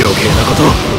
余計なことを。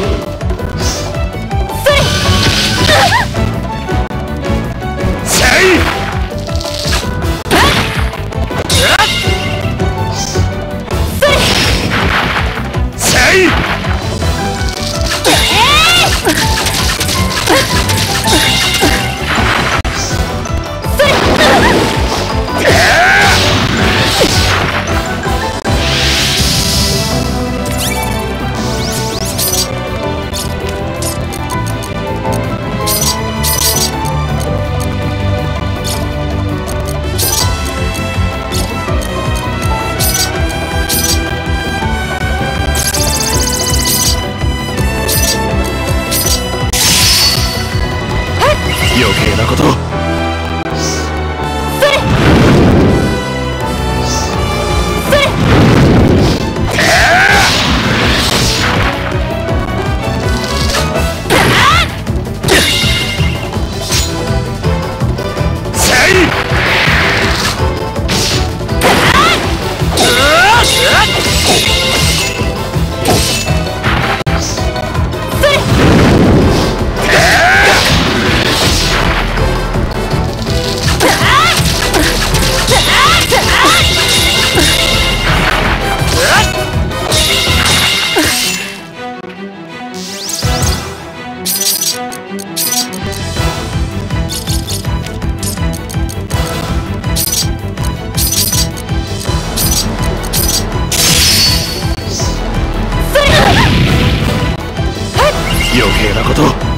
余計なこと